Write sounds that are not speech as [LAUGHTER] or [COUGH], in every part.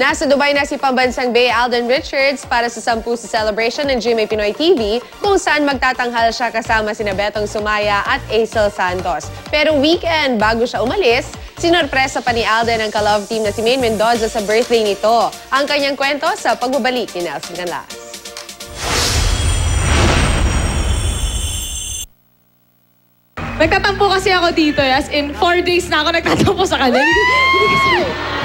Nasa Dubai na si Pambansang Bay Alden Richards para sa sampu sa celebration ng GMA Pinoy TV kung saan magtatanghal siya kasama sina Betong Sumaya at Acel Santos. Pero weekend bago siya umalis, sinorpresa pa ni Alden ang ka-love team na si Maine Mendoza sa birthday nito. Ang kanyang kwento sa pagbabalik ni Nelson Canlas. Nagtatampo kasi ako dito, as in, four days na ako nagtatampo sa kanila. [LAUGHS]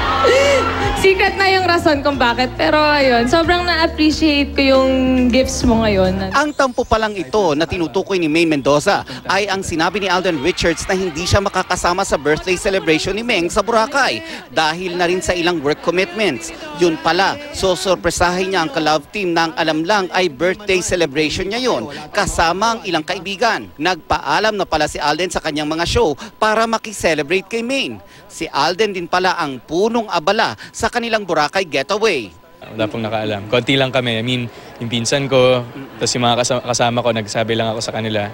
Secret na yung rason kung bakit. Pero ayun, sobrang na-appreciate ko yung gifts mo ngayon. Ang tampo pa lang ito na tinutukoy ni May Mendoza ay ang sinabi ni Alden Richards na hindi siya makakasama sa birthday celebration ni Meng sa Boracay dahil na rin sa ilang work commitments. Yun pala, so sorpresahin niya ang ka-love team na alam lang ay birthday celebration niya yun kasama ang ilang kaibigan. Nagpaalam na pala si Alden sa kanyang mga show para makiselebrate kay Maine. Si Alden din pala ang punong abala sa kanilang Boracay getaway. Wala pong nakaalam. Konti lang kami. I mean, yung pinsan ko, tapos yung mga kasama, kasama ko, nagsabi lang ako sa kanila.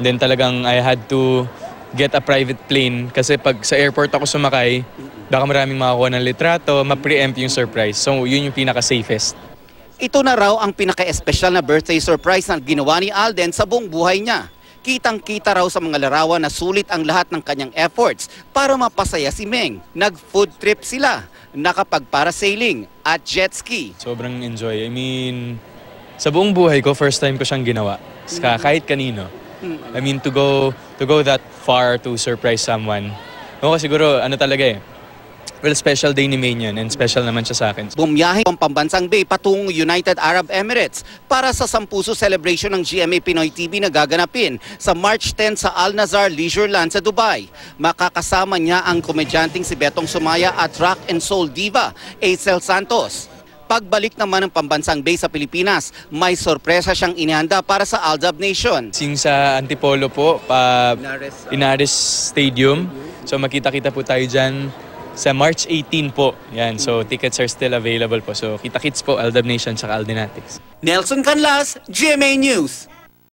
And then talagang I had to get a private plane kasi pag sa airport ako sumakay, baka maraming makakuha ng litrato, ma-preempt yung surprise. So yun yung pinaka-safest. Ito na raw ang pinaka-espesyal na birthday surprise na ginawa ni Alden sa buong buhay niya. Kitang-kita raw sa mga larawan na sulit ang lahat ng kanyang efforts para mapasaya si Meng. Nag-food trip sila, nakapag-parasailing at jet ski. Sobrang enjoy. I mean, sa buong buhay ko, first time ko siyang ginawa. Ska, kahit kanino. I mean, to go to go that far to surprise someone. Ako siguro, ano talaga eh. Well, special day ni Maine yun and special naman siya sa akin. Bumiyahe ang Pambansang Bay patungong United Arab Emirates para sa sampuso celebration ng GMA Pinoy TV na gaganapin sa March 10 sa Al Nazar Leisure Land sa Dubai. Makakasama niya ang komedyanteng si Betong Sumaya at rock and soul diva Acel Santos. Pagbalik naman ng Pambansang Bay sa Pilipinas, may sorpresa siyang inihanda para sa Aldab Nation. Sing sa Antipolo po, pa Inares, Inares Stadium. So makita-kita po tayo dyan sa March 18 po. Yan, so tickets are still available po. So kita-kits po, Aldab Nation, tsaka Aldinatics. Nelson Canlas, GMA News.